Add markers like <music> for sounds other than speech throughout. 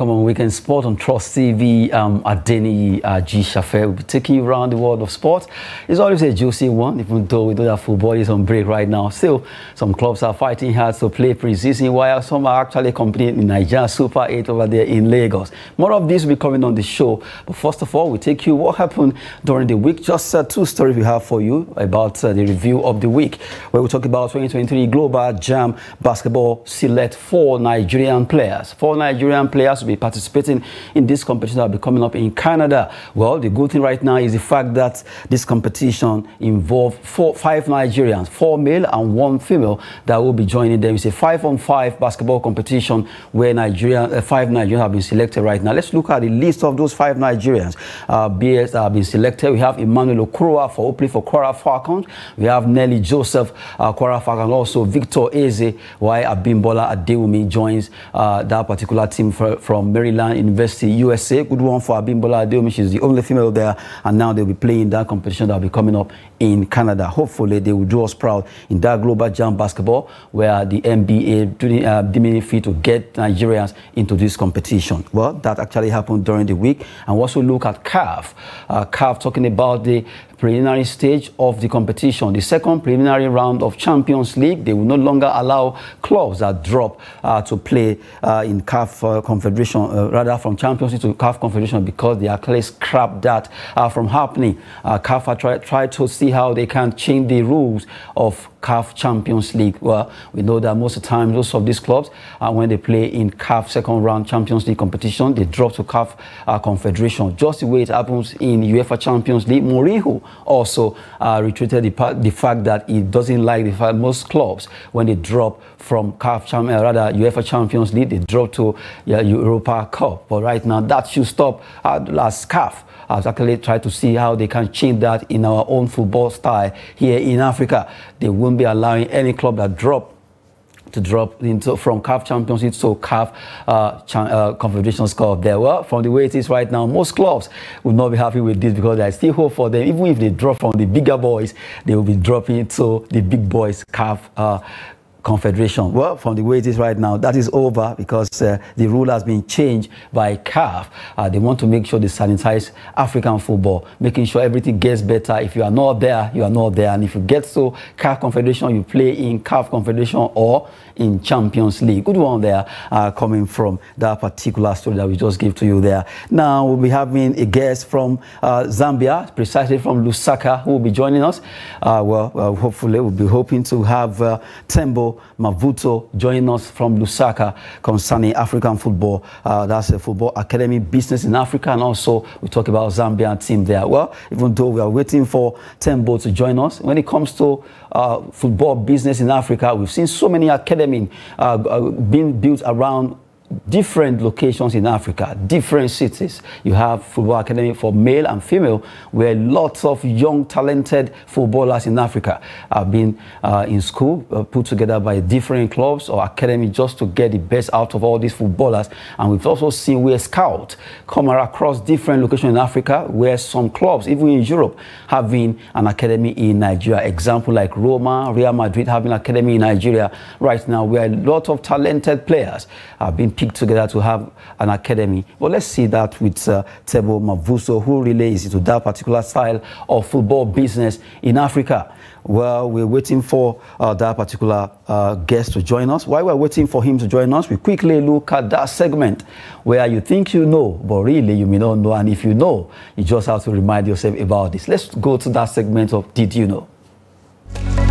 Welcome on Weekend Sport on Trust TV. Um, Adeni uh, G. Shafe will be taking you around the world of sports. It's always a juicy one, even though we know that football is on break right now. Still, some clubs are fighting hard to play pre-season, while some are actually competing in Nigeria Super 8 over there in Lagos. More of this will be coming on the show. But first of all, we take you what happened during the week. Just uh, two stories we have for you about uh, the review of the week, where we talk about 2023 Global Jam Basketball Select four Nigerian players. Four Nigerian players be participating in this competition that will be coming up in Canada. Well, the good thing right now is the fact that this competition involves four, five Nigerians, four male and one female that will be joining them. It's a five-on-five 5 basketball competition where Nigeria, uh, five Nigerians have been selected right now. Let's look at the list of those five Nigerians. Uh, that have been selected. We have Emmanuel Okoroa for play for Kwara Falcons. We have Nelly Joseph, uh, Kwara Falcons, also Victor Eze, why Abimbola Adewumi joins uh, that particular team team for, from Maryland University, USA. Good one for Abimbola Adeomi. She's the only female there. And now they'll be playing that competition that will be coming up in Canada. Hopefully, they will do us proud in that global jam basketball where the NBA doing uh, fit to get Nigerians into this competition. Well, that actually happened during the week. And also look at CAF. Uh, CAF talking about the preliminary stage of the competition. The second preliminary round of Champions League, they will no longer allow clubs that drop uh, to play uh, in CAF uh, Confederation, uh, rather from Champions League to CAF Confederation because they actually scrapped that uh, from happening. Uh, CAF tried try to see how they can change the rules of CAF Champions League. Well, we know that most of the time, most of these clubs, uh, when they play in CAF second round Champions League competition, they drop to CAF uh, Confederation. Just the way it happens in UEFA Champions League, Mourinho also uh, retreated the, the, fact that he doesn't like the fact most clubs, when they drop from CAF, uh, rather UEFA Champions League, they drop to Europa Cup. But right now, that should stop uh, as CAF has actually tried to see how they can change that in our own football style here in Africa. They won't be allowing any club that drop to drop into from CAF Champions League to CAF uh, uh, Confederation Cup there. Well, from the way it is right now, most clubs will not be happy with this because there's still hope for them. Even if they drop from the bigger boys, they will be dropping to the big boys CAF uh, Confederation. Well, from the way it is right now, that is over because uh, the rule has been changed by CAF. Uh, they want to make sure they sanitize African football, making sure everything gets better. If you are not there, you are not there. And if you get so CAF Confederation, you play in CAF Confederation or in Champions League. Good one there uh, coming from that particular story that we just gave to you there. Now we'll be having a guest from uh, Zambia, precisely from Lusaka, who will be joining us. Uh, well, hopefully we'll be hoping to have uh, Mavuto joining us from Lusaka concerning African football. Uh, that's a football academy business in Africa, and also we talk about Zambian team there. Well, even though we are waiting for Tembo to join us, when it comes to uh, football business in Africa, we've seen so many academy uh, uh being built around different locations in Africa, different cities. You have football academy for male and female, where lots of young, talented footballers in Africa have been uh, in school, uh, put together by different clubs or academy just to get the best out of all these footballers. And we've also seen where scouts come across different locations in Africa, where some clubs, even in Europe, having an academy in Nigeria. Example like Roma, Real Madrid having an academy in Nigeria right now, where a lot of talented players have been picked together to have an academy. But let's see that with uh, Tebo Mavuso, who relates to that particular style of football business in Africa. Well, we're waiting for uh, that particular uh, guest to join us. While we're waiting for him to join us, we quickly look at that segment where you think you know, but really you may not know. And if you know, you just have to remind yourself about this. Let's go to that segment of Did You Know?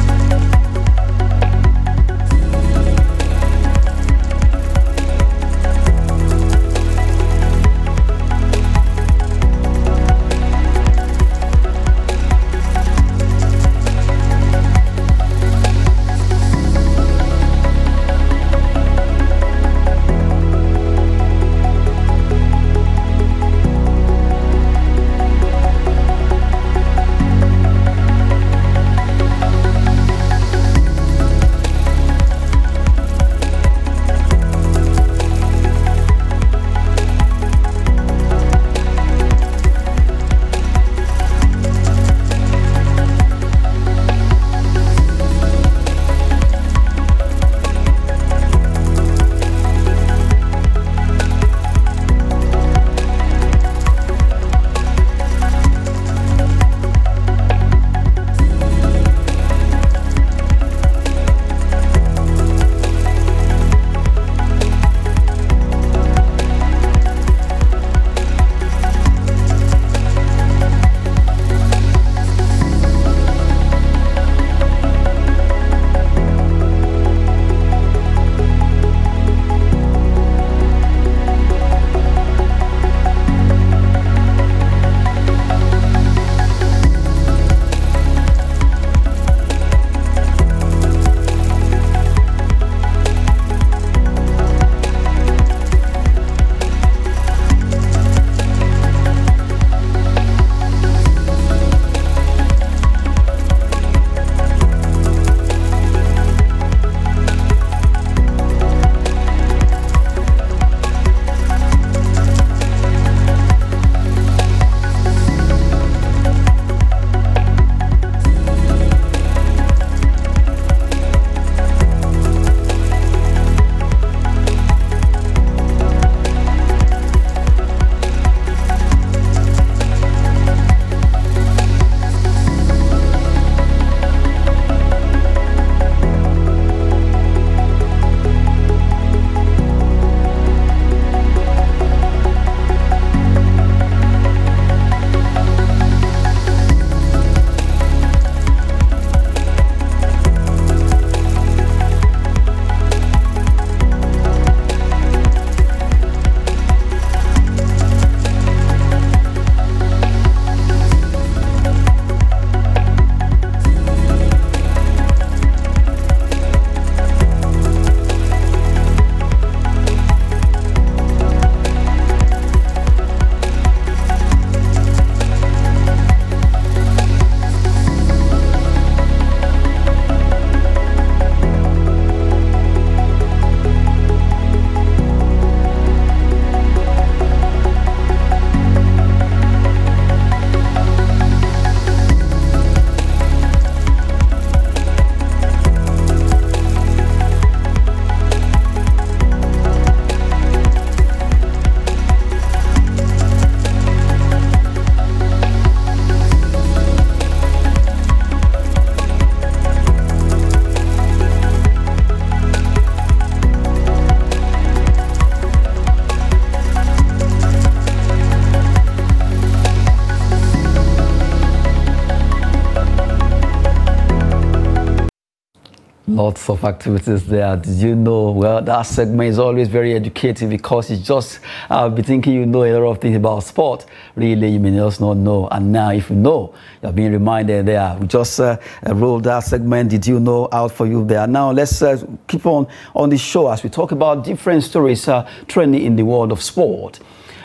Lots of activities there. Did you know? Well, that segment is always very educative because you just uh, be thinking you know a lot of things about sport. Really, you may just not know. And now, if you know, you're being reminded there. We just uh, rolled that segment. Did you know? Out for you there. Now, let's uh, keep on on the show as we talk about different stories uh, trending in the world of sport.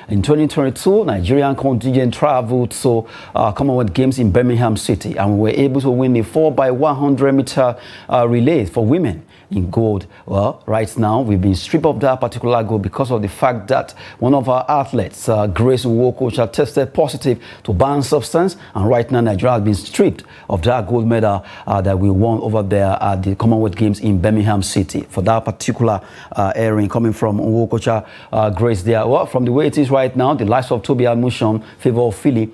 In 2022, Nigerian contingent traveled to uh, Commonwealth Games in Birmingham City and we were able to win the 4 by 100 meter uh, relay for women in gold. Well, right now we've been stripped of that particular gold because of the fact that one of our athletes, uh, Grace Nwokocha, tested positive to banned substance, and right now Nigeria has been stripped of that gold medal uh, that we won over there at the Commonwealth Games in Birmingham City for that particular uh, airing coming from Nwokocha uh, Grace there. Well, from the way it is right now, the likes of Tobi Amusan, Favour Ofili,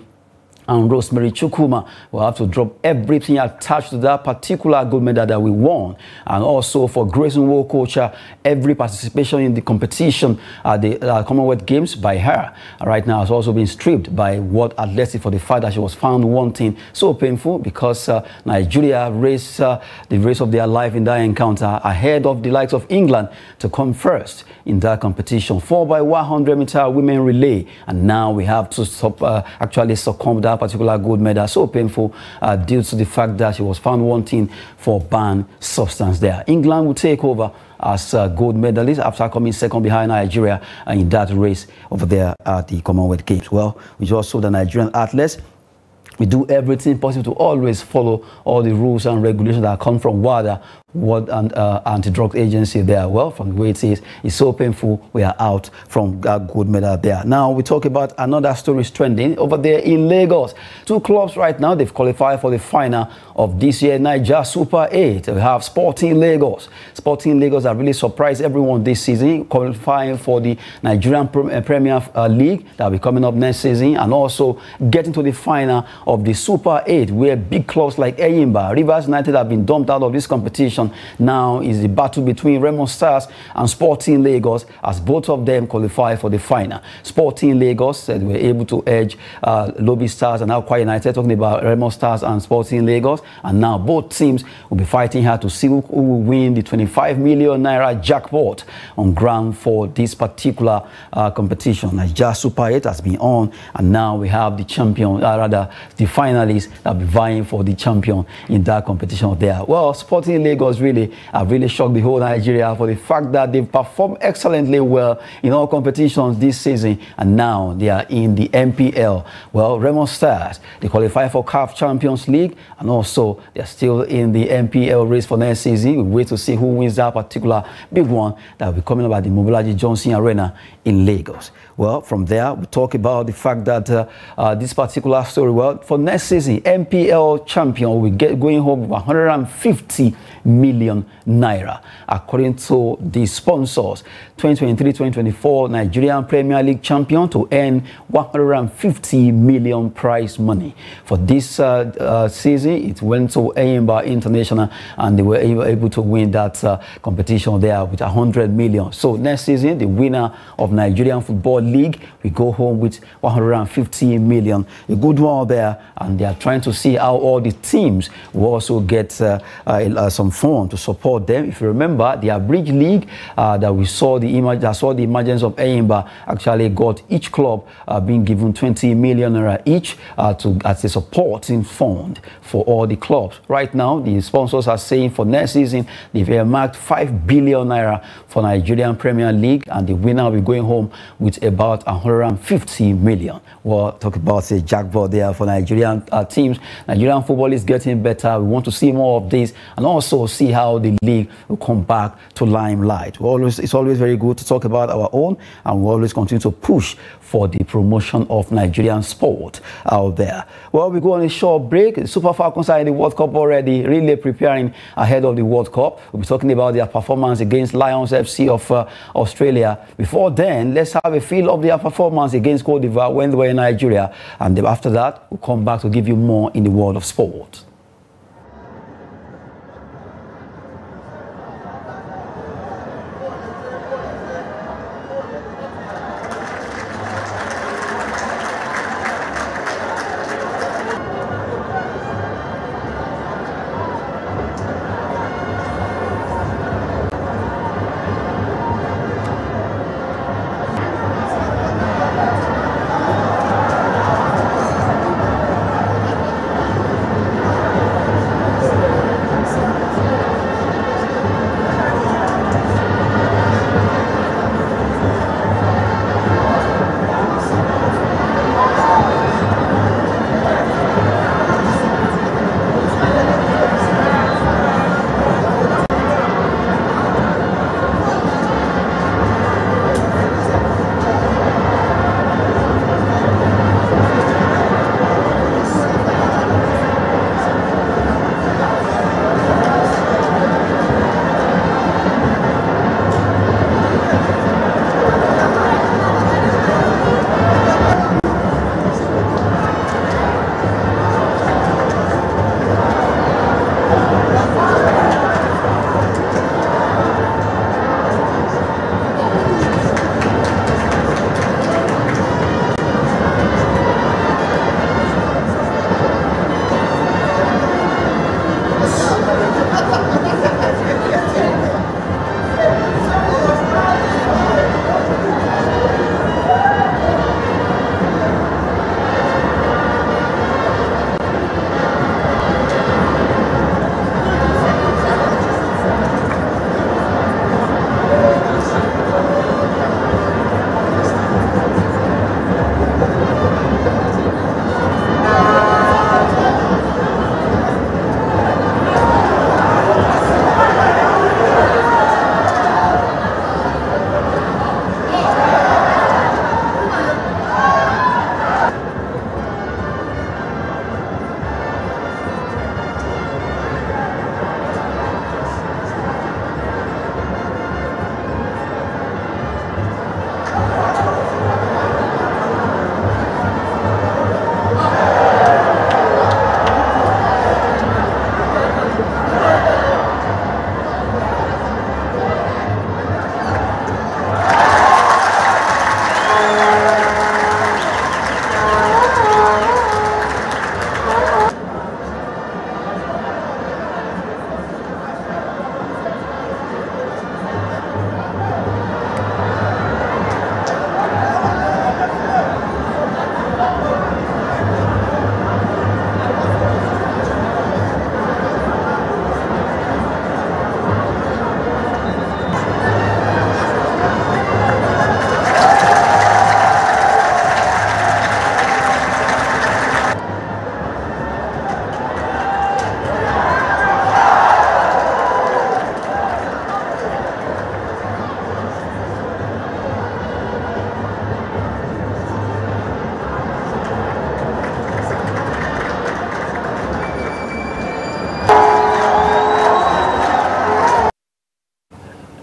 and Rosemary Chukwuma will have to drop everything attached to that particular gold medal that we won. And also for Grace Nwokocha, every participation in the competition at the uh, Commonwealth Games by her right now has also been stripped by World Athletics for the fact that she was found wanting. So painful because uh, Nigeria raced uh, the race of their life in that encounter ahead of the likes of England to come first in that competition. 4 by 100 meter women relay. And now we have to stop, uh, actually succumb that particular gold medal. So painful uh, due to the fact that she was found wanting for banned substance there. England will take over as gold medalist after coming second behind Nigeria in that race over there at the Commonwealth Games. Well, we just saw the Nigerian athletes we do everything possible to always follow all the rules and regulations that come from WADA what and uh, anti-drug agency there well from the way it is it's so painful. We are out from that gold medal there. Now we talk about another story trending over there in lagos. Two clubs right now they've qualified for the final of this year. Niger super 8 we have sporting lagos. Sporting lagos have really surprised everyone this season qualifying for the nigerian uh, premier uh, league that will be coming up next season and also getting to the final of the super 8 where big clubs like Enyimba rivers united have been dumped out of this competition now is the battle between Remo Stars and Sporting Lagos as both of them qualify for the final. Sporting Lagos said we were able to edge uh, Lobi Stars and now Akwa United, talking about Remo Stars and Sporting Lagos. And now both teams will be fighting hard to see who will win the 25 million naira jackpot on ground for this particular uh, competition. Nigeria Super 8 has been on, and now we have the champion, uh, rather the finalists that will be vying for the champion in that competition there. Well, Sporting Lagos really have really shocked the whole Nigeria for the fact that they've performed excellently well in all competitions this season and now they are in the MPL. Well, Remo Stars, they qualify for CAF Champions League and also they're still in the MPL race for next season. We wait to see who wins that particular big one that will be coming up at the Mobolaji Johnson Arena in Lagos. Well, from there, we talk about the fact that uh, uh, this particular story, well, for next season, MPL champion will get going home with 150 million naira, according to the sponsors. 2023-2024 Nigerian Premier League champion to earn 150 million prize money. For this uh, uh, season, it went to Enyimba International and they were able to win that uh, competition there with 100 million. So next season, the winner of Nigerian Football League We go home with 150 million. A good one there and they are trying to see how all the teams will also get uh, uh, some fund to support them. If you remember, the Abridge League uh, that we saw the image, I saw the emergence of Enyimba actually got each club uh, being given 20 million naira each uh, to as a supporting fund for all the clubs. Right now, the sponsors are saying for next season they've earmarked 5 billion naira for Nigerian Premier League, and the winner will be going home with about 150 million. Well, talk about the jackpot there for Nigerian uh, teams. Nigerian football is getting better. We want to see more of this, and also see how the league will come back to limelight. We always, it's always very good to talk about our own, and we always continue to push for the promotion of Nigerian sport out there. Well, we go on a short break. The Super Falcons are in the World Cup already, really preparing ahead of the World Cup. We'll be talking about their performance against Lions FC of uh, Australia. Before then, let's have a feel of their performance against Cote d'Ivoire when they were in Nigeria. And after that, we'll come back to give you more in the world of sport.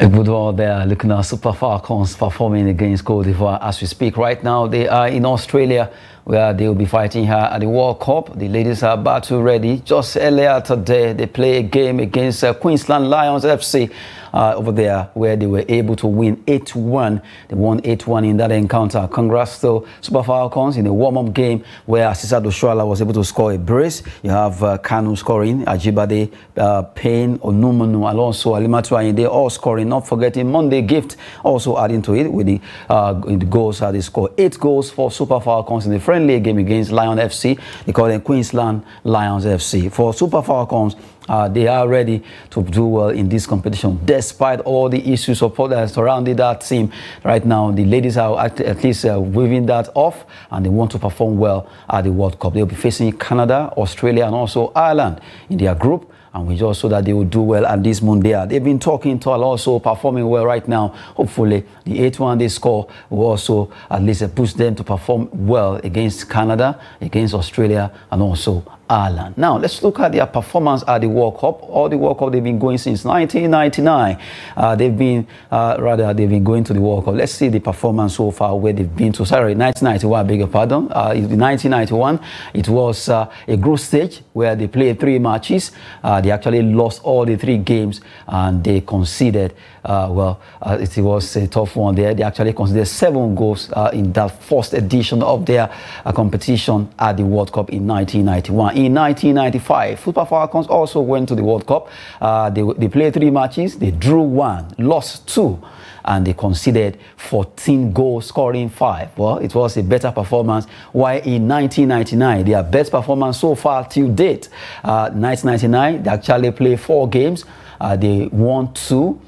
People they are looking at Super Falcons performing against Cote d'Ivoire as we speak. Right now, they are in Australia where they will be fighting here at the World Cup. The ladies are battle ready. Just earlier today, they play a game against uh, Queensland Lions FC uh, over there where they were able to win 8-1. They won 8-1 in that encounter. Congrats to Super Falcons in a warm-up game where Asisat Oshoala was able to score a brace. You have uh, Kanu scoring, Ajibade, uh, Payne, Onumonu, Alonso, Alimatu they all scoring. Not forgetting Monday Gift also adding to it with the, uh, the goals. Uh, they score eight goals for Super Falcons in the friendly game against Lion FC. They call them Queensland Lions FC. For Super Falcons, uh, they are ready to do well in this competition despite all the issues of that surrounding that team right now the ladies are at, at least uh, waving that off and they want to perform well at the world cup they'll be facing canada australia and also ireland in their group and we just saw that they will do well at this Mondial. They've been talking to also performing well right now. Hopefully, the 8-1 they score will also at least push them to perform well against Canada, against Australia, and also Ireland. Now, let's look at their performance at the World Cup. All the World Cup they've been going since 1999. Uh, they've been, uh, rather, they've been going to the World Cup. Let's see the performance so far where they've been to. Sorry, 1991, I beg your pardon. Uh, in 1991, it was uh, a group stage where they played three matches. Uh, they actually lost all the three games and they conceded, uh, well, it was a tough one there. They actually conceded seven goals in that first edition of their competition at the World Cup in 1991 in 1995. Super Falcons also went to the World Cup. Uh, they, they played three matches. They drew one, lost two, and they conceded 14 goals, scoring five. Well, it was a better performance. While in 1999, their best performance so far till date, uh, 1999, they actually played four games. Uh, they won two,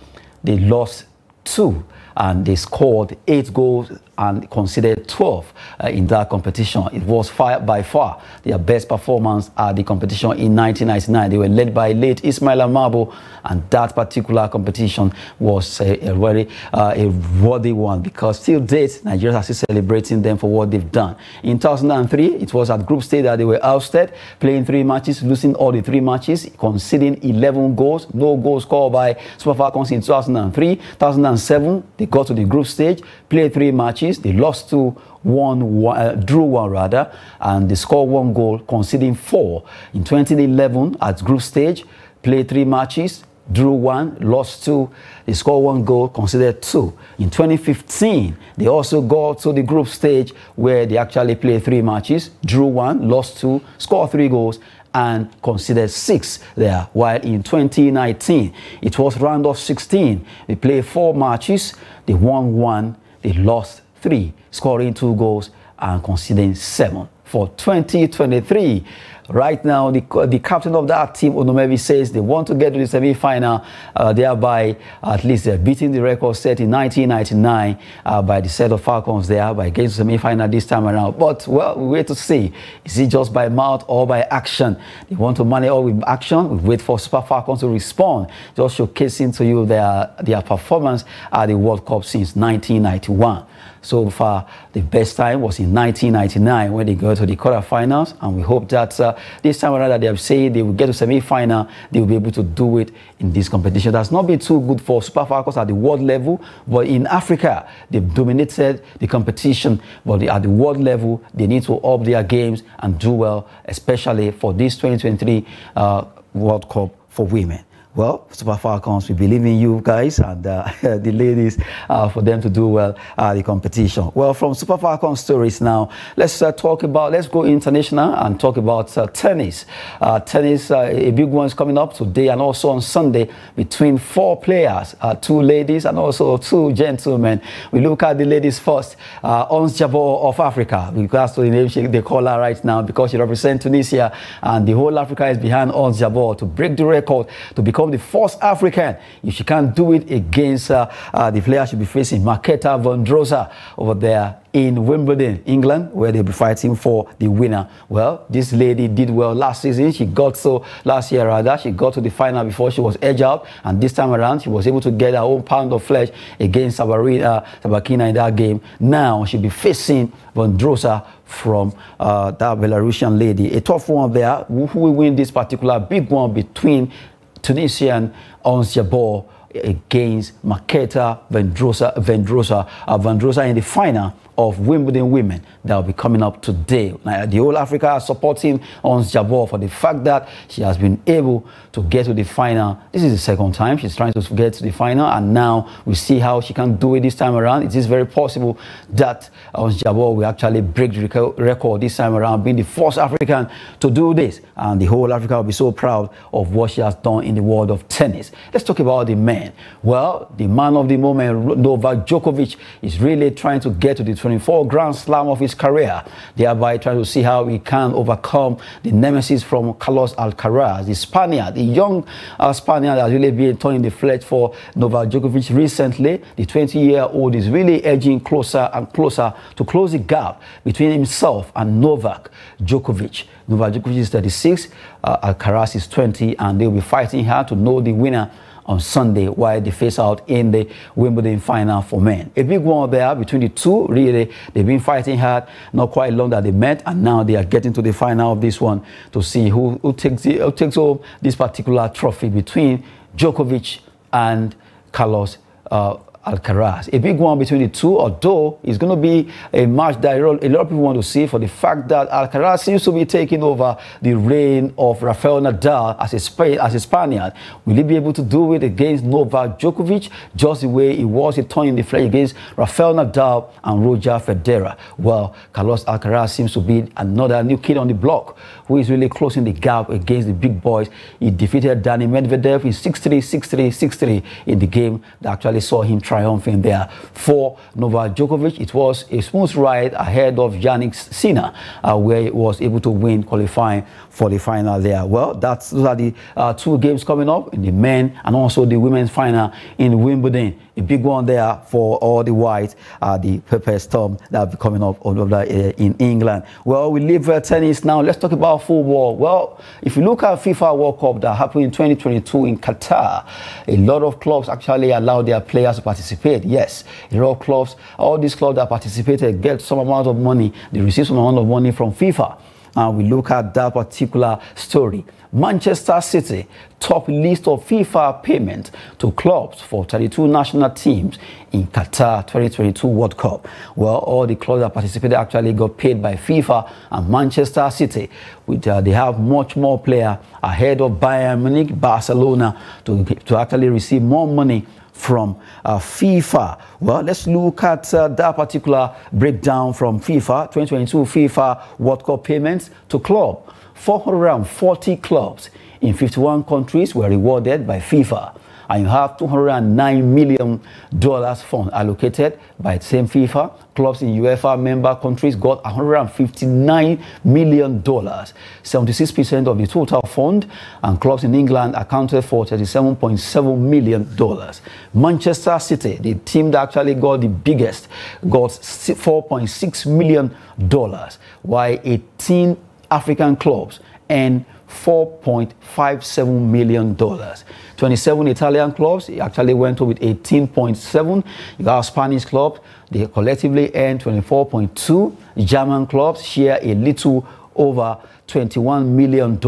they lost two and they scored eight goals and conceded 12 uh, in that competition. It was far, by far their best performance at the competition in 1999. They were led by late Ismaila Mabo, and that particular competition was a, a very uh, a worthy one because till date, Nigeria are still celebrating them for what they've done. In 2003, it was at group stage that they were ousted, playing three matches, losing all the three matches, conceding 11 goals, no goals scored by Super Falcons in 2003. 2007, they got to the group stage, played three matches, They lost two, one, uh, drew one rather, and they scored one goal, conceding four. In 2011, at group stage, played three matches, drew one, lost two. They scored one goal, conceded two. In 2015, they also got to the group stage where they actually played three matches, drew one, lost two, scored three goals, and considered six there. While in 2019, it was round of 16. They played four matches, they won one, they lost three, scoring two goals and conceding seven. For 2023, right now, the, the captain of that team, Onome Ebi, says they want to get to the semi-final, uh, thereby at least uh, beating the record set in 1999 uh, by the set of Falcons there, by getting to semi-final this time around. But, well, we wait to see. Is it just by mouth or by action? They want to manage all with action. We wait for Super Falcons to respond, just showcasing to you their, their performance at the World Cup since 1991. So far, the best time was in 1999 when they got to the quarterfinals, and we hope that uh, this time around that they have said they will get to semi-final, they will be able to do it in this competition. That's not been too good for Super Falcons at the world level, but in Africa, they've dominated the competition. But at the world level, they need to up their games and do well, especially for this 2023 uh, World Cup for women. Well, Super Falcons, we believe in you guys and uh, <laughs> the ladies uh, for them to do well at the competition. Well, from Super Falcons stories now, let's uh, talk about, let's go international and talk about uh, tennis. Uh, tennis, uh, a big one is coming up today and also on Sunday between four players, two ladies and also two gentlemen. We look at the ladies first. Uh, Ons Jabeur of Africa, because to the name she, they call her right now because she represents Tunisia and the whole Africa is behind Ons Jabeur to break the record to become become the first African. If she can't do it against uh, uh, the player she'll be facing, Marketa Vondrousova over there in Wimbledon, England, where they'll be fighting for the winner. Well, this lady did well last season. She got so last year rather, she got to the final before she was edged out, and this time around she was able to get her own pound of flesh against Sabarina, Sabalenka in that game. Now she'll be facing Vondrousova from uh, that Belarusian lady. A tough one there. Who will win this particular big one between Tunisian Ons Jabeur against Maketa Vendrosa, Vendrosa, uh, Vendrosa in the final of Wimbledon women that will be coming up today. Now, the whole Africa supporting Ons Jabeur for the fact that she has been able to get to the final. This is the second time she's trying to get to the final, and now we see how she can do it this time around. It is very possible that Ons Jabeur will actually break the record this time around, being the first African to do this. And the whole Africa will be so proud of what she has done in the world of tennis. Let's talk about the men. Well, the man of the moment, Novak Djokovic, is really trying to get to the 24 Grand Slam of his career, thereby trying to see how he can overcome the nemesis from Carlos Alcaraz, the Spaniard, the young uh, Spaniard has really been turning the flesh for Novak Djokovic recently. The 20-year-old is really edging closer and closer to close the gap between himself and Novak Djokovic. Novak Djokovic is 36, uh, Alcaraz is 20, and they'll be fighting hard to know the winner on Sunday while they face out in the Wimbledon final for men. A big one there between the two, really. They've been fighting hard, not quite long that they met, and now they are getting to the final of this one to see who, who takes, the, who takes home this particular trophy between Djokovic and Carlos uh, Alcaraz. A big one between the two, although it's going to be a match that a lot of people want to see for the fact that Alcaraz seems to be taking over the reign of Rafael Nadal as a, Spain, as a Spaniard. Will he be able to do it against Novak Djokovic just the way he was he turned in the flesh against Rafael Nadal and Roger Federer? Well, Carlos Alcaraz seems to be another new kid on the block who is really closing the gap against the big boys. He defeated Danny Medvedev in 6-3, 6-3, 6-3 in the game that actually saw him triumphing there for Novak Djokovic. It was a smooth ride ahead of Jannik Sinner, uh, where he was able to win qualifying for the final there. Well, that's those are the uh, two games coming up in the men and also the women's final in Wimbledon. A big one there for all the white, uh, the Pepper Storm that will be coming up over uh, in England. Well, we leave uh, tennis now. Let's talk about football. Well, if you look at FIFA World Cup that happened in 2022 in Qatar, a lot of clubs actually allowed their players to participate. Yes, a lot of clubs, all these clubs that participated get some amount of money. They receive some amount of money from FIFA and we look at that particular story. Manchester City top list of FIFA payment to clubs for 32 national teams in Qatar 2022 World Cup. Well, all the clubs that participated actually got paid by FIFA and Manchester City. Which, uh, they have much more player ahead of Bayern Munich, Barcelona to, to actually receive more money from uh, FIFA. Well, let's look at uh, that particular breakdown from FIFA 2022 FIFA World Cup payments to club. 440 clubs in 51 countries were rewarded by FIFA and you have 209 million dollars fund allocated by the same FIFA. Clubs in UEFA member countries got 159 million dollars, 76% of the total fund, and clubs in England accounted for 37.7 million dollars. Manchester City, the team that actually got the biggest, got 4.6 million dollars, while 18 African clubs and $4.57 million. 27 Italian clubs actually went to with 18.7. You got Spanish clubs, they collectively earned 24.2. German clubs share a little over $21 million.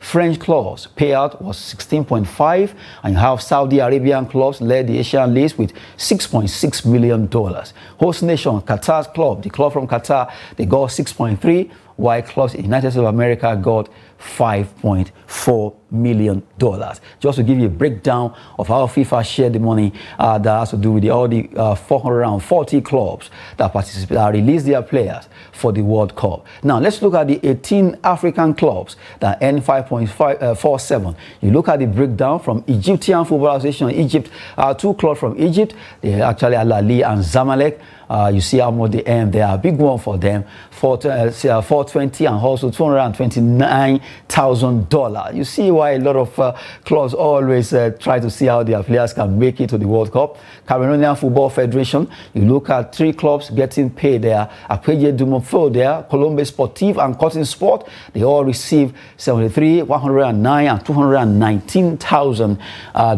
French clubs payout was 16.5 and you have Saudi Arabian clubs led the Asian list with $6.6 million. Host nation, Qatar's club, the club from Qatar, they got 6.3 while clubs in United States of America got $5.4 million. Just to give you a breakdown of how FIFA shared the money uh, that has to do with the, all the uh, 440 clubs that participate, that released their players for the World Cup. Now, let's look at the 18 African clubs that earn 5.47. Uh, you look at the breakdown from Egyptian Football Association, Egypt, uh, two clubs from Egypt, they actually Al Ahly and Zamalek. Uh, you see how much they earn. They are a big one for them. For, uh, 420 and also $229,000. You see why a lot of uh, clubs always uh, try to see how their players can make it to the World Cup. Cameroonian Football Federation, you look at three clubs getting paid there. Akpège du Mofo there, Colombe Sportive and Cotton Sport. They all receive 73, 109 and $219,000. Uh,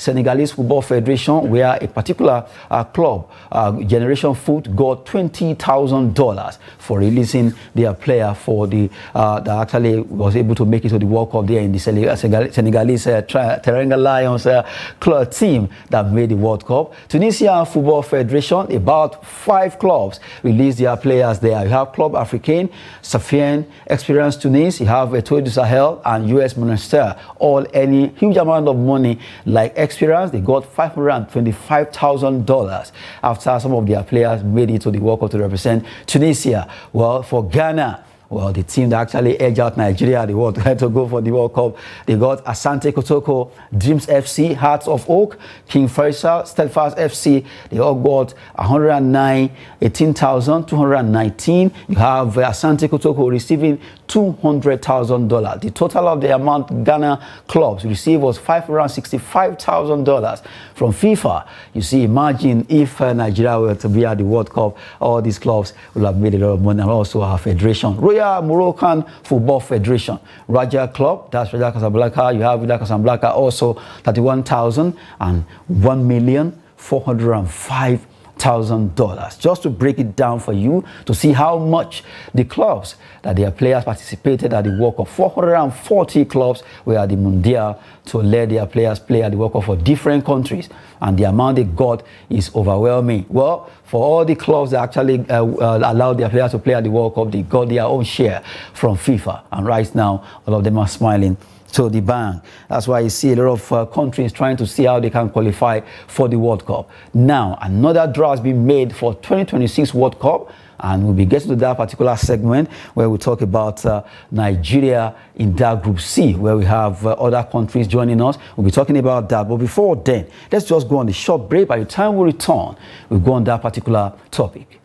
Senegalese Football Federation, where a particular uh, club, uh, Generation Foot, got $20,000 for releasing their player for the uh, that actually was able to make it to the World Cup there in the Senegalese uh, Teranga Lions uh, club team that made the World Cup. Tunisia Football Federation, about five clubs released their players there. You have Club Africain, Safian, Espérance Tunis, you have Etoile du Sahel, and US Monastir. All any huge amount of money like Espérance, they got $525,000 after some of their players made it to the World Cup to represent Tunisia. Well, for Ghana, well, the team that actually edged out Nigeria, they want to go for the World Cup. They got Asante Kotoko, Dreams FC, Hearts of Oak, King Faisal, Steadfast FC. They all got 109, 18,219. You have Asante Kotoko receiving $200,000. The total of the amount Ghana clubs received was $565,000 from FIFA. You see, imagine if uh, Nigeria were to be at the World Cup, all these clubs will have made a lot of money and also our federation. Royal Nigeria Moroccan Football Federation. Raja Club, that's Raja Casablanca. You have Raja Casablanca also 31,000 and 1,405 $1,000 just to break it down for you to see how much the clubs that their players participated at the World Cup. 440 clubs were at the Mundial to let their players play at the World Cup for different countries, and the amount they got is overwhelming. Well, for all the clubs that actually uh, uh, allowed their players to play at the World Cup, they got their own share from FIFA, and right now, all of them are smiling to the bank. That's why you see a lot of uh, countries trying to see how they can qualify for the World Cup. Now, another draw has been made for 2026 World Cup, and we'll be getting to that particular segment where we talk about uh, Nigeria in that Group C, where we have uh, other countries joining us. We'll be talking about that. But before then, let's just go on the short break. By the time we return, we'll go on that particular topic.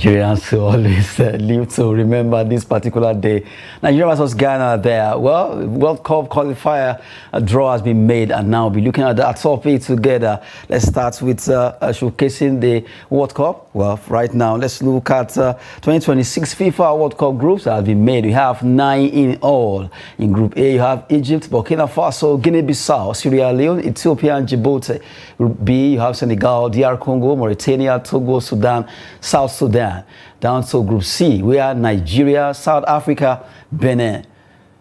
Nigerians will <laughs> always uh, live to remember this particular day. Nigeria versus Ghana there. Well, World Cup qualifier draw has been made and now we'll be looking at that topic together. Let's start with uh, uh, showcasing the World Cup. Well, right now, let's look at uh, 2026 FIFA World Cup groups that have been made. We have nine in all. In Group A, you have Egypt, Burkina Faso, Guinea-Bissau, Sierra Leone, Ethiopia, and Djibouti. Group B, you have Senegal, DR Congo, Mauritania, Togo, Sudan, South Sudan, Down to Group C, we are Nigeria, South Africa, Benin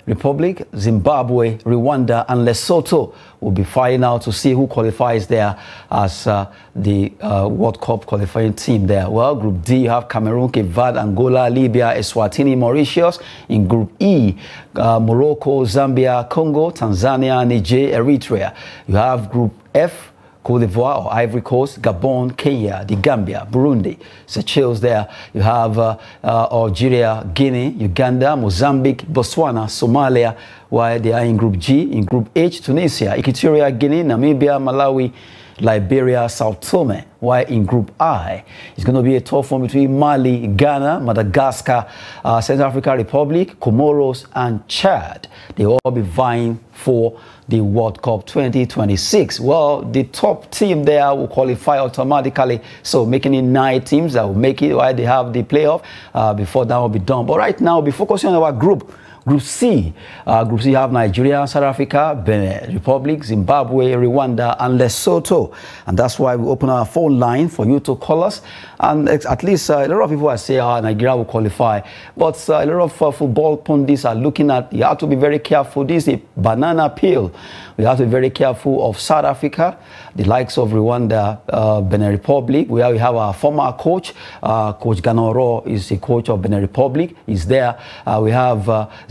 Republic, Zimbabwe, Rwanda, and Lesotho will be fighting out to see who qualifies there as uh, the uh, World Cup qualifying team there. Well, Group D, you have Cameroon, Cape Verde, Angola, Libya, Eswatini, Mauritius. In Group E, uh, Morocco, Zambia, Congo, Tanzania, Niger, Eritrea. You have Group F, Cote d'Ivoire or Ivory Coast, Gabon, Kenya, the Gambia, Burundi, Seychelles there. You have uh, uh, Algeria, Guinea, Uganda, Mozambique, Botswana, Somalia, while they are in Group G. In Group H, Tunisia, Equatorial Guinea, Namibia, Malawi, Liberia, Sao Tome. While in Group I, it's going to be a tough one between Mali, Ghana, Madagascar, uh, Central African Republic, Comoros, and Chad. They will all be vying for the World Cup 2026. Well, the top team there will qualify automatically, so making it nine teams that will make it while they have the playoff uh, before that will be done. But right now, we'll be focusing on our group. Group C. Uh, group C have Nigeria, South Africa, Benin Republic, Zimbabwe, Rwanda, and Lesotho. And that's why we open our phone line for you to call us. And at least uh, a lot of people are saying oh, Nigeria will qualify. But uh, a lot of uh, football pundits are looking at, you have to be very careful. This is a banana peel. We have to be very careful of South Africa, the likes of Rwanda, uh, Benin Republic, where we have our former coach, uh, Coach Gernot Rohr is a coach of Benin Republic. He's there. We have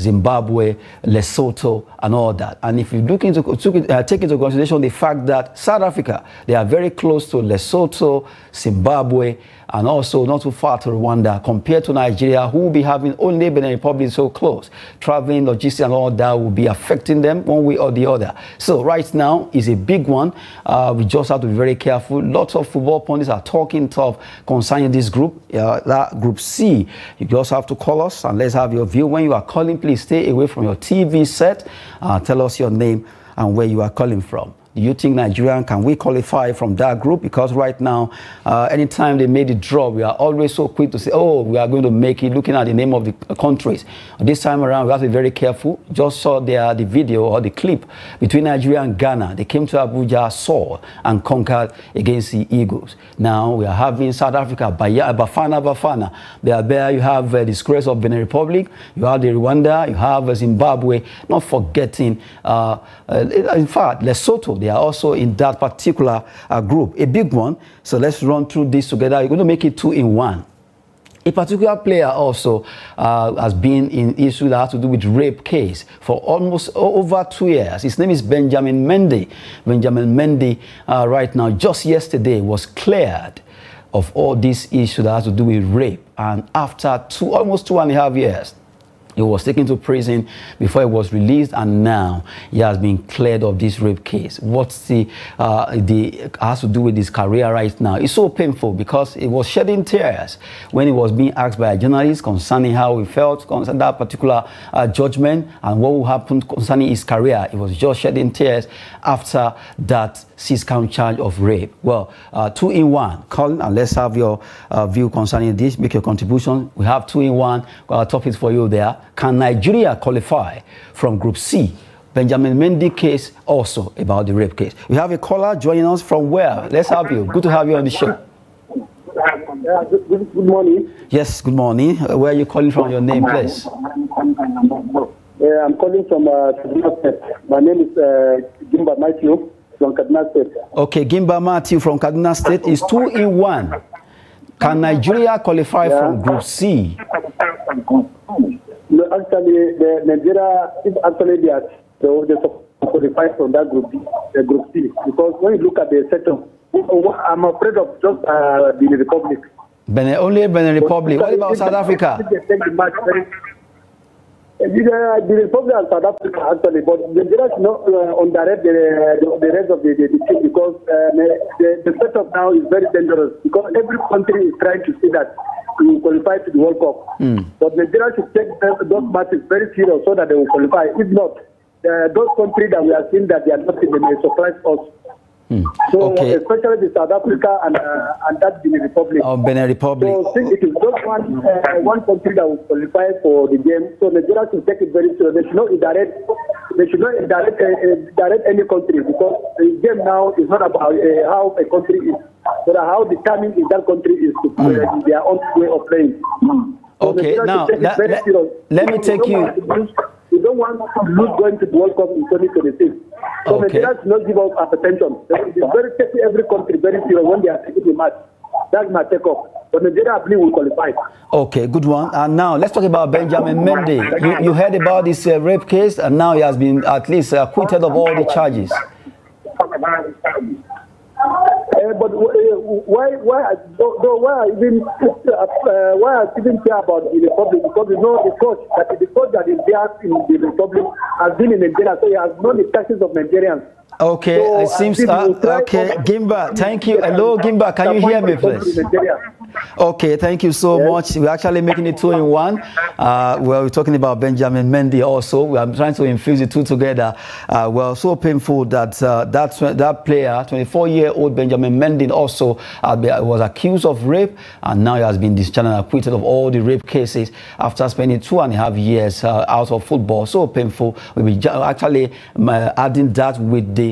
Zimbabwe, Lesotho, and all that. And if you look into, uh, take into consideration the fact that South Africa, they are very close to Lesotho, Zimbabwe, and also not too far to Rwanda compared to Nigeria, who will be having only Benin Republic so close. Traveling, logistics, and all that will be affecting them one way or the other. So right now is a big one. Uh, we just have to be very careful. Lots of football pundits are talking tough concerning this group, uh, that group C. You just have to call us and let's have your view. When you are calling, please stay away from your TV set. Uh, tell us your name and where you are calling from you think Nigerian can we qualify from that group? Because right now, uh, anytime they made the draw, we are always so quick to say, oh, we are going to make it, looking at the name of the countries. This time around, we have to be very careful. Just saw the, the video or the clip between Nigeria and Ghana. They came to Abuja, saw, and conquered against the Eagles. Now we are having South Africa, Bafana Bafana. They are there. You have uh, the disgrace of Benin Republic. You have the Rwanda. You have uh, Zimbabwe. Not forgetting, uh, uh in fact, Lesotho. They they are also in that particular uh, group, a big one. So let's run through this together. You're going to make it two in one. A particular player also uh, has been in issue that has to do with rape case for almost over two years. His name is Benjamin Mendy. Benjamin Mendy, uh, right now, just yesterday, was cleared of all these issues that has to do with rape. And after two, almost two and a half years, he was taken to prison before he was released, and now he has been cleared of this rape case. What's the uh, the has to do with his career right now? It's so painful because he was shedding tears when he was being asked by a journalist concerning how he felt concerning that particular uh, judgment and what will happen concerning his career. He was just shedding tears after that six count charge of rape. Well, uh, two in one. Colin, and let's have your uh, view concerning this. Make your contribution. We have two in one uh, topics for you there. Can Nigeria qualify from Group C? Benjamin Mendy case also about the rape case. We have a caller joining us from where? Let's have you. Good to have you on the show. Uh, good, good, morning. Yes, good morning. Uh, where are you calling from? Your name, please. Yeah, I'm calling from uh, My name is uh, Gimba Matthew from Kaduna State. Okay, Gimba Matthew from Kaduna State is two in one. Can Nigeria qualify yeah. from Group C? No, actually, the Nigeria, if actually they are so they qualify from that group, the Group C, because when you look at the setup, I'm afraid of just uh, the Republic. Benin, only Benin Republic. What about South Africa? Uh, the Republic of South Africa actually, but Nigeria should not uh, underrate the, the, the rest of the, the, the team because uh, the, the setup now is very dangerous because every country is trying to see that will qualify to the World Cup. Mm. But Nigeria should take those matches very serious so that they will qualify. If not, uh, those countries that we have seen that they are not in, they may surprise us. Hmm. So okay. especially the South Africa and uh, and that Benin Republic. Oh, Benin Republic. So since it is just one uh, one country that will qualify for the game, so Nigeria should take it very seriously. They should not indirect. They should not indirect, uh, uh, direct any country because the game now is not about uh, how a country is, but how determined is that country is to play mm. their own way of playing. So okay, now let, let, let me take you. We don't want to lose going to the World Cup in 2026. So okay. Nigeria should not give up our attention. It's very taking every country very serious when they are taking the match. That's my take off. But Nigeria, I believe, will qualify. Okay, good one. And now let's talk about Benjamin Mendy. You, you heard about this uh, rape case, and now he has been at least acquitted of all the charges. Uh, but uh, why why though, though why I even uh, why I even care about the republic because you know the coach that the coach that is there in the republic has been in Nigeria, so he has known the taxes of Nigerians. Okay, so, it seems uh, okay. Gimba, thank you. Hello, Gimba, can you hear me, please? Okay, thank you so yes. much. We're actually making it two in one. Uh, well, we're talking about Benjamin Mendy also. We are trying to infuse the two together. Uh, well, so painful that uh, that that player, 24-year-old Benjamin Mendy, also uh, was accused of rape, and now he has been discharged and acquitted of all the rape cases after spending two and a half years uh, out of football. So painful. We'll be actually uh, adding that with the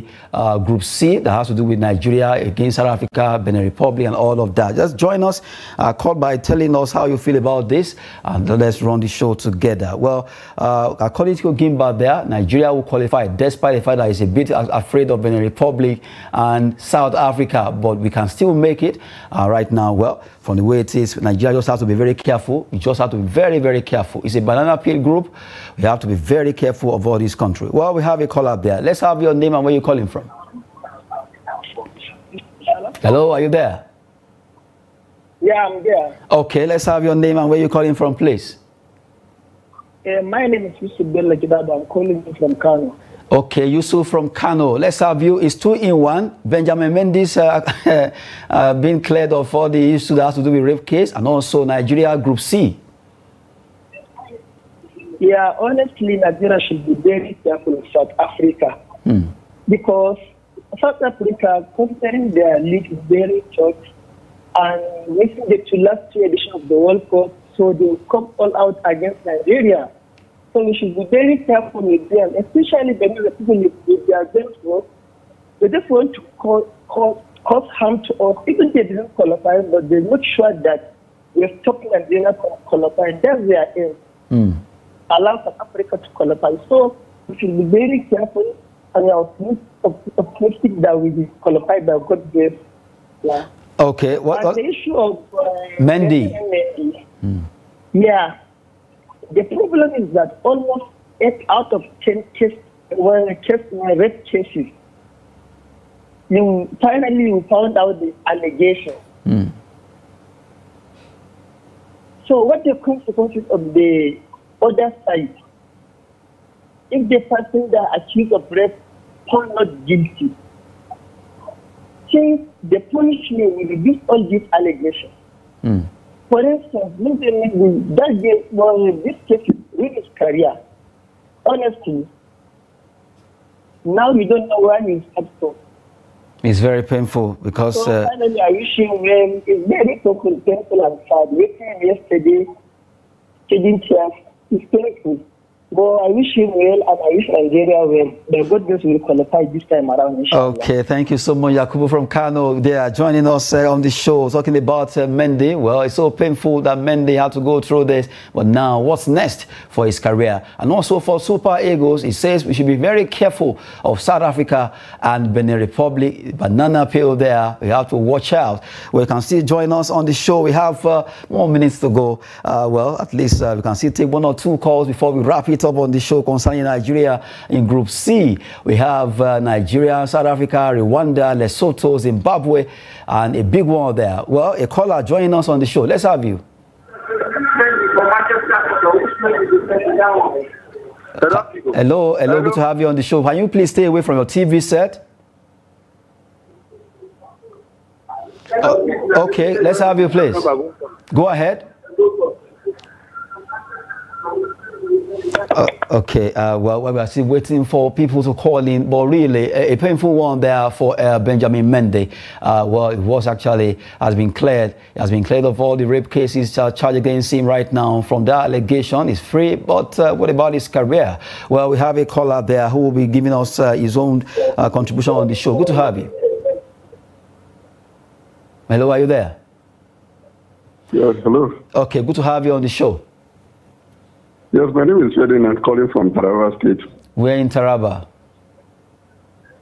Group C that has to do with Nigeria against South Africa, Benin Republic, and all of that. Just join us uh, call by telling us how you feel about this, and let's run the show together. Well, uh, according to Gimba there, Nigeria will qualify despite the fact that it's a bit afraid of Benin Republic and South Africa, but we can still make it uh, right now. Well, from the way it is, Nigeria just has to be very careful. We just have to be very, very careful. It's a banana peel group. We have to be very careful of all these countries. Well, we have a call up there. Let's have your name and where you're calling from. Hello, are you there? Yeah, I'm there. Okay, let's have your name and where you're calling from, please. Uh, my name is Mr. Yusuf Bello I'm calling from Kano. Okay, Yusuf from Kano. Let's have you. It's two in one. Benjamin Mendy's uh, <laughs> uh, been cleared of all the issues that has to do with rape case and also Nigeria Group C. Yeah, honestly, Nigeria should be very careful with South Africa hmm. because South Africa, considering their league is very short, and making the to last two edition of the World Cup, so they will come all out against Nigeria. So we should be very careful with them, especially when the people if they are us. They just want to cause, cause, cause harm to us. Even they didn't qualify, but they're not sure that we're stopping Nigeria from qualifying. That's their aim. Mm. Allow South Africa to qualify. So we should be very careful and we are optimistic that we will qualify by God's grace. Yeah. Okay. What, what? the issue of uh, Mendy. Mm. Yeah. The problem is that almost eight out of ten cases, well, case, rape cases, you finally you found out the allegation. Mm. So, what the consequences of the other side? If the person that accused of rape found not guilty, change the punishment will reduce all these allegations. Mm. For instance, that gave, well, this case with his career, honestly, now we don't know where he's up to. It's very painful because. So uh, finally, I wish him well. It's very painful, painful and sad. Waiting yesterday, taking tears, it's painful. But I wish him well and I wish Nigeria well. The God bless will qualify this time around. Inshallah. Okay, thank you so much, Yakubu from Kano. They are joining us uh, on the show talking about uh, Mendy. Well, it's so painful that Mendy had to go through this. But now, what's next for his career? And also for Super Eagles, he says we should be very careful of South Africa and Benin Republic. Banana peel there. We have to watch out. We can still join us on the show. We have uh, more minutes to go. Uh, well, at least uh, we can still take one or two calls before we wrap it it up on the show concerning Nigeria in Group C. We have uh, Nigeria, South Africa, Rwanda, Lesotho, Zimbabwe, and a big one there. Well, a caller joining us on the show. Let's have you. Hello, hello, good to have you on the show. Can you please stay away from your TV set? Uh, okay, let's have you, please. Go ahead. Uh, okay, uh, well, we are still waiting for people to call in, but really a, a painful one there for uh, Benjamin Mendy. Uh, well, it was actually has been cleared, has been cleared of all the rape cases uh, charged against him right now. From that allegation, he's free. But uh, what about his career? Well, we have a caller there who will be giving us his own contribution on the show. Good to have you. Hello, are you there? Yes, hello. Okay, good to have you on the show. Yes, my name is Ferdinand, calling from Taraba State. We're in Taraba.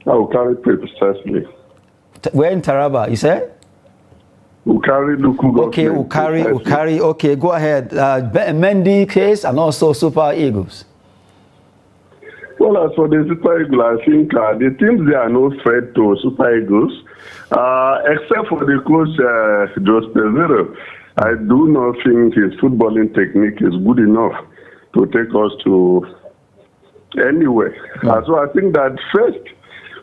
Oh, Wukari precisely. We're in Taraba, you said? Wukari Luku Okay, Wukari, Wukari. Okay, go ahead. Uh, Mendy case and also Super Eagles. Well, as for the Super Eagles, I think uh, the teams they are no threat to Super Eagles, uh, except for the coach uh, Jose Peseiro. I do not think his footballing technique is good enough to take us to anywhere. Uh, so I think that first,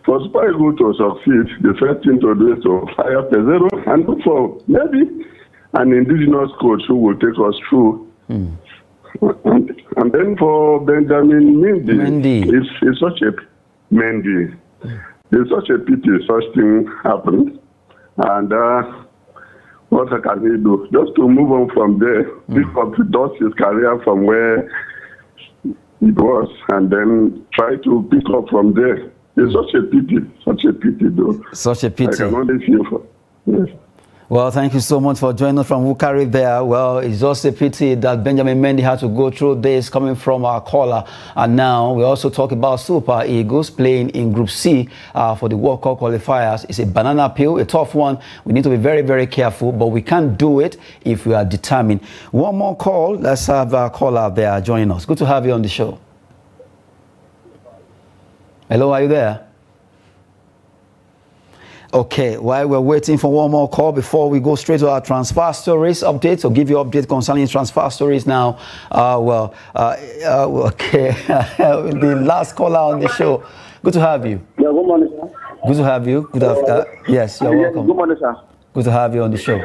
for Eagles to succeed, the first thing to do is to hire Peseiro and look for maybe an indigenous coach who will take us through. Mm. And, and, then for Benjamin Mendy, Mendy. It's, it's such a Mendy. Mm. It's such a pity such thing happened. And uh, what can he do? Just to move on from there, mm. pick up dust his career from where it was, and then try to pick up from there. It's such a pity, such a pity, though. Such a pity. I can only feel for. Yes. Well, thank you so much for joining us from Wukari there. Well, it's just a pity that Benjamin Mendy had to go through this coming from our caller. And now we also talk about Super Eagles playing in Group C uh, for the World Cup qualifiers. It's a banana peel, a tough one. We need to be very, very careful, but we can do it if we are determined. One more call. Let's have our caller there joining us. Good to have you on the show. Hello, are you there? Okay, while we're waiting for one more call before we go straight to our transfer stories update, so give you update concerning transfer stories now. Uh, well, uh, uh, okay, <laughs> the last caller on the show. Good to have you. Yeah, good morning, sir. Good to have you. Good after, uh, yes, you're welcome. Good morning, sir. Good to have you on the show.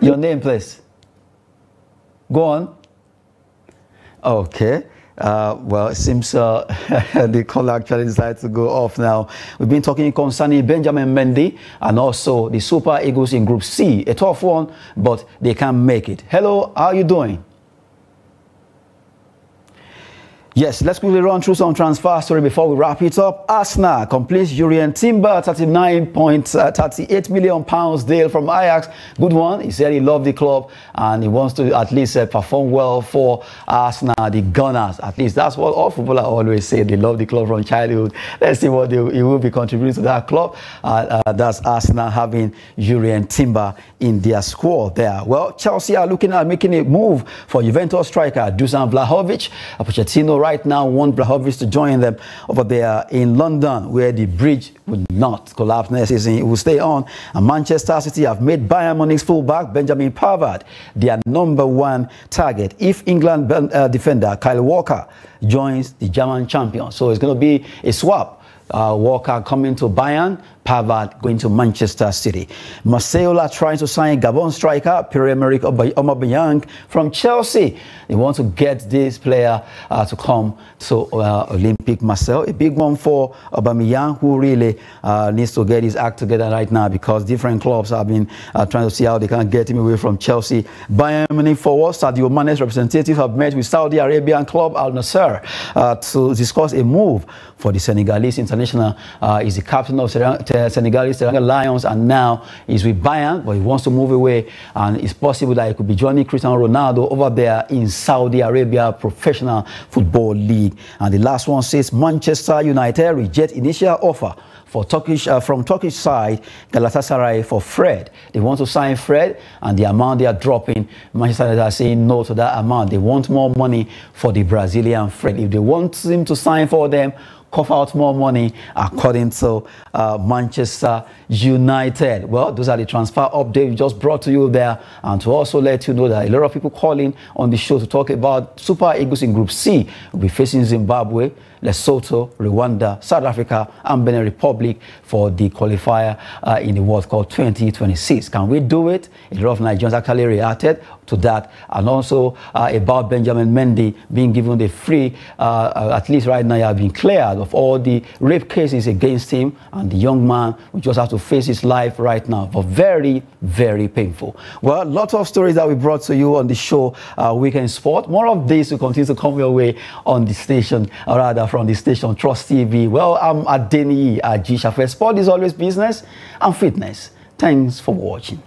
Your name, please. Go on. Okay. Uh, well, it seems uh, <laughs> the caller actually decided to go off now. We've been talking concerning Benjamin Mendy and also the Super Eagles in Group C. A tough one, but they can make it. Hello, how are you doing? Yes, let's quickly run through some transfer story before we wrap it up. Arsenal completes Jurrien Timber 39.38 uh, pounds deal from Ajax. Good one. He said he loved the club and he wants to at least uh, perform well for Arsenal, the Gunners. At least that's what all footballers always say. They love the club from childhood. Let's see what he will be contributing to that club. Uh, uh, that's Arsenal having Jurrien Timber in their squad there. Well, Chelsea are looking at making a move for Juventus striker Dusan Vlahovic. Pochettino right now want Vlahovic to join them over there in London, where the bridge would not collapse next season. It will stay on. And Manchester City have made Bayern Munich's fullback Benjamin Pavard their number one target if England uh, defender Kyle Walker joins the German champion. So it's going to be a swap. Uh, Walker coming to Bayern, Pavard going to Manchester City. Marseille trying to sign Gabon striker Pierre-Emerick Aubameyang from Chelsea. They want to get this player uh, to come to uh, Olympic Marseille. A big one for Aubameyang, who really uh, needs to get his act together right now because different clubs have been uh, trying to see how they can get him away from Chelsea. Bayern Munich forward Sadio Mane's representatives have met with Saudi Arabian club Al Nassr uh, to discuss a move for the Senegalese international. he's the captain of Senegalese Teranga Lions, and now he's with Bayern, but he wants to move away. And it's possible that he could be joining Cristiano Ronaldo over there in Saudi Arabia Professional Football League. And the last one says Manchester United reject initial offer for Turkish uh, from Turkish side, Galatasaray for Fred. They want to sign Fred, and the amount they are dropping, Manchester United are saying no to that amount. They want more money for the Brazilian Fred. If they want him to sign for them, cough out more money, according to uh, Manchester United. Well, those are the transfer updates we just brought to you there, and to also let you know that a lot of people calling on the show to talk about Super Eagles in Group C will be facing Zimbabwe, Lesotho, Rwanda, South Africa, and Benin Republic for the qualifier uh, in the World Cup 2026. Can we do it? A lot of Nigerians actually reacted to that, and also uh, about Benjamin Mendy being given the free, uh, at least right now, he has been cleared of all the rape cases against him, and the young man will just have to face his life right now, but very, very painful. Well, lots of stories that we brought to you on the show, uh, Weekend Sport. More of this will continue to come your way on the station, or rather from the station Trust TV. Well, I'm Adeni Ajishafe. Sport is always business and fitness. Thanks for watching.